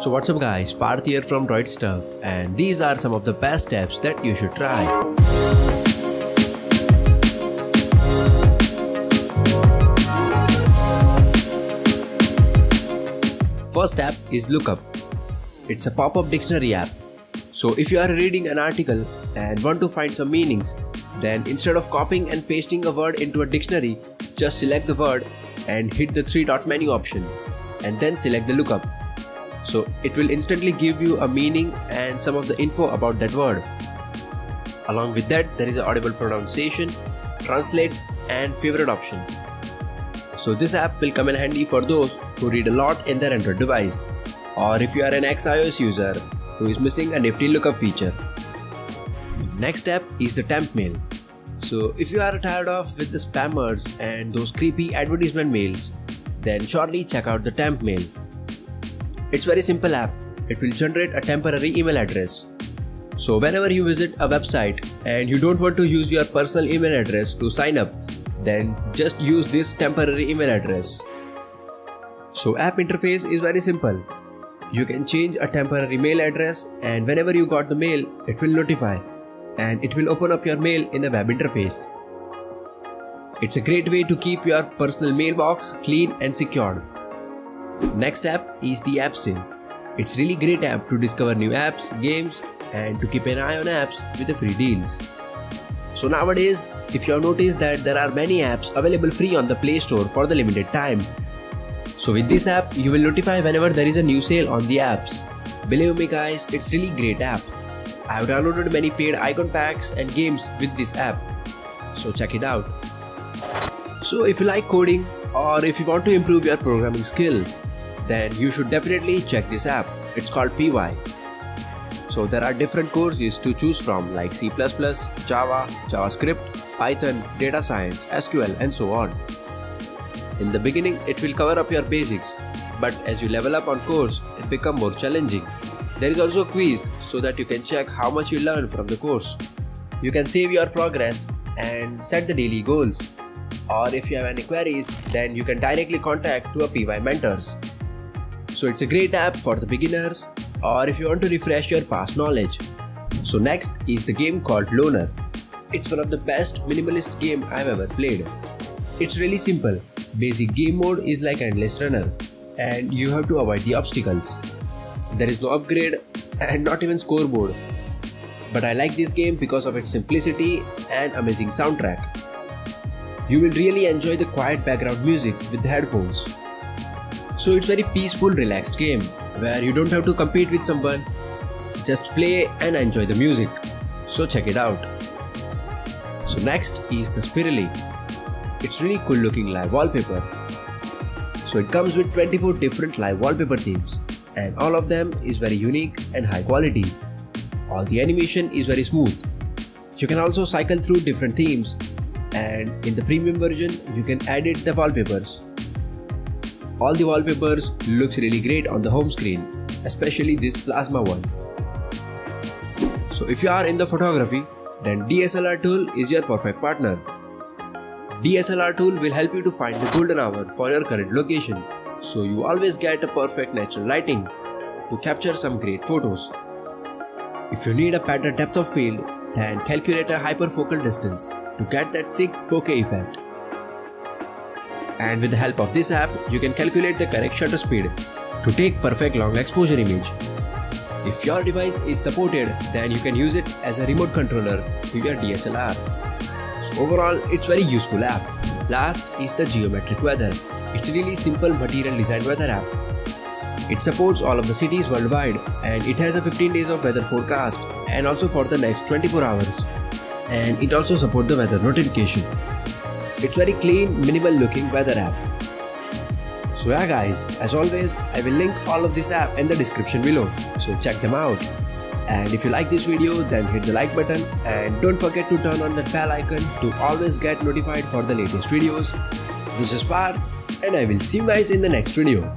So what's up guys, Parth here from Droid Stuff and these are some of the best apps that you should try. First app is Lookup. It's a pop-up dictionary app. So if you are reading an article and want to find some meanings, then instead of copying and pasting a word into a dictionary, just select the word and hit the three dot menu option and then select the lookup. So it will instantly give you a meaning and some of the info about that word. Along with that, there is audible pronunciation, translate and favorite option. So this app will come in handy for those who read a lot in their Android device or if you are an ex-iOS user who is missing a nifty lookup feature. Next app is the temp mail. So if you are tired of with the spammers and those creepy advertisement mails, then surely check out the temp mail. It's very simple app. It will generate a temporary email address. So whenever you visit a website and you don't want to use your personal email address to sign up, then just use this temporary email address. So app interface is very simple. You can change a temporary mail address and whenever you got the mail, it will notify and it will open up your mail in the web interface. It's a great way to keep your personal mailbox clean and secured. Next app is the AppSales. It's really great app to discover new apps, games and to keep an eye on apps with the free deals. So nowadays, if you have noticed that there are many apps available free on the Play Store for the limited time. So with this app, you will notify whenever there is a new sale on the apps. Believe me guys, it's really great app. I have downloaded many paid icon packs and games with this app. So check it out. So if you like coding or if you want to improve your programming skills, then you should definitely check this app. It's called PY. So there are different courses to choose from like C++, Java, JavaScript, Python, data science, SQL and so on. In the beginning it will cover up your basics, but as you level up on course, it become more challenging. There is also a quiz so that you can check how much you learn from the course. You can save your progress and set the daily goals. Or if you have any queries, then you can directly contact to a PY mentors. So it's a great app for the beginners or if you want to refresh your past knowledge. So next is the game called Loner. It's one of the best minimalist game I've ever played. It's really simple. Basic game mode is like endless runner and you have to avoid the obstacles. There is no upgrade and not even scoreboard. But I like this game because of its simplicity and amazing soundtrack. You will really enjoy the quiet background music with the headphones. So it's very peaceful relaxed game where you don't have to compete with someone. Just play and enjoy the music. So check it out. So next is the Spirly. It's really cool looking live wallpaper. So it comes with 24 different live wallpaper themes and all of them is very unique and high quality. All the animation is very smooth. You can also cycle through different themes and in the premium version you can edit the wallpapers. All the wallpapers looks really great on the home screen, especially this plasma one. So if you are in the photography, then DSLR tool is your perfect partner. DSLR tool will help you to find the golden hour for your current location so you always get a perfect natural lighting to capture some great photos. If you need a better depth of field, then calculate a hyperfocal distance to get that sick bokeh effect. And with the help of this app, you can calculate the correct shutter speed to take perfect long exposure image. If your device is supported, then you can use it as a remote controller to your DSLR. So overall, it's very useful app. Last is the geometric weather. It's really simple material design weather app. It supports all of the cities worldwide and it has a 15 days of weather forecast and also for the next 24 hours. And it also supports the weather notification. It's very clean, minimal looking weather app. So yeah guys, as always, I will link all of this app in the description below, so check them out. And if you like this video, then hit the like button and don't forget to turn on that bell icon to always get notified for the latest videos. This is Parth and I will see you guys in the next video.